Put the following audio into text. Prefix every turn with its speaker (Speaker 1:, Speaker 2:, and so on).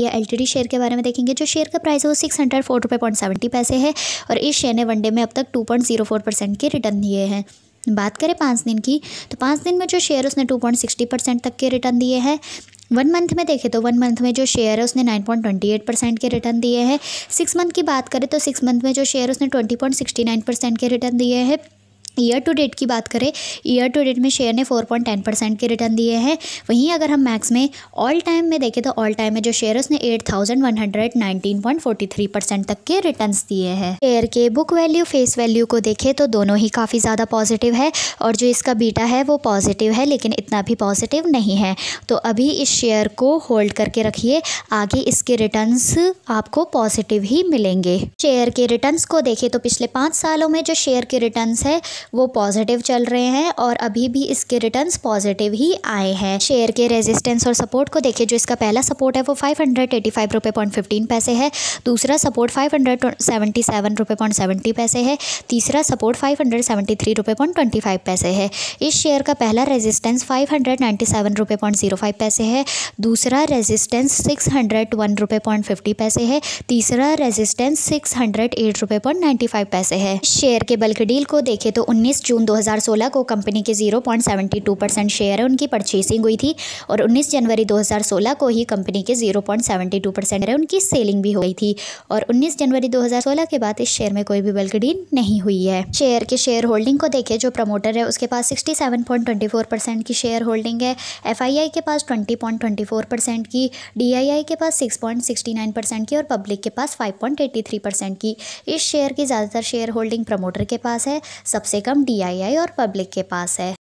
Speaker 1: India L share के बारे में देखेंगे, जो शेयर का प्राइस है वो six hundred four point seventy पैसे है और इस शेयर ने वनडे में अब तक two point zero four percent के रिटर्न दिए हैं। बात करें पाँच दिन की तो पाँच दिन में जो शेयर उसने टू पॉइंट सिक्सटी परसेंट तक के रिटर्न दिए हैं। वन मंथ में देखें तो वन मंथ में जो शेयर है उसने nine point twenty eight percent के रिटर्न दिए हैं। सिक्स मंथ की बात करें तो सिक्स मंथ में जो शेयर उसने twenty point sixty nine percent के रिटर्न दिए हैं। ईयर टू डेट की बात करें ईयर टू डेट में शेयर ने फोर पॉइंट टेन परसेंट के रिटर्न दिए हैं। वहीं अगर हम मैक्स में ऑल टाइम में देखें तो ऑल टाइम में जो शेयर उसने eight thousand one hundred nineteen point forty three percent तक के रिटर्न दिए हैं। शेयर के बुक वैल्यू फेस वैल्यू को देखें तो दोनों ही काफ़ी ज़्यादा पॉजिटिव है और जो इसका बीटा है वो पॉजिटिव है, लेकिन इतना भी पॉजिटिव नहीं है। तो अभी इस शेयर को होल्ड करके रखिए, आगे इसके रिटर्न्स आपको पॉजिटिव ही मिलेंगे। शेयर के रिटर्न्स को देखें तो पिछले पाँच सालों में जो शेयर के रिटर्न्स है वो पॉजिटिव चल रहे हैं और अभी भी इसके रिटर्न्स पॉजिटिव ही आए हैं। शेयर के रेजिस्टेंस और सपोर्ट को देखिए, जो इसका पहला सपोर्ट है वो फाइव हंड्रेड एटी फाइव रुपये पॉइंट फिफ्टीन पैसे है। दूसरा support five hundred seventy seven रुपये पॉइंट सेवेंटी पैसे है। तीसरा support five hundred seventy three रुपये पॉइंट ट्वेंटी फाइव पैसे है। इस शेयर का पहला resistance five hundred ninety seven रुपये पॉइंट ज़ीरो फाइव पैसे है। दूसरा रेजिस्टेंस सिक्स हंड्रेड वन रुपये पॉइंट फिफ्टी पैसे है। तीसरा रेजिस्टेंस सिक्स हंड्रेड एट रुपये पॉइंट नाइन्टी फाइव पैसे है। शेयर के बल्क डील को देखें तो उन्नीस जून 2016 को कंपनी के 0.72 परसेंट शेयर उनकी परचेसिंग हुई थी और 19 जनवरी 2016 को ही कंपनी के 0.72 परसेंट उनकी सेलिंग भी हो गई थी और 19 जनवरी 2016 के बाद इस शेयर में कोई भी बल्क डील नहीं हुई है। शेयर के शेयर होल्डिंग को देखें, जो प्रमोटर है, उसके पास सिक्सटी परसेंट की शेयर होल्डिंग है एफआईआई के पास ट्वेंटी परसेंट की डीआईआई के पास सिक्स परसेंट की और पब्लिक के पास फाइव परसेंट की। इस शेयर की ज़्यादातर शेयर होल्डिंग प्रमोटर के पास है, सबसे कम डीआईआई और पब्लिक के पास है।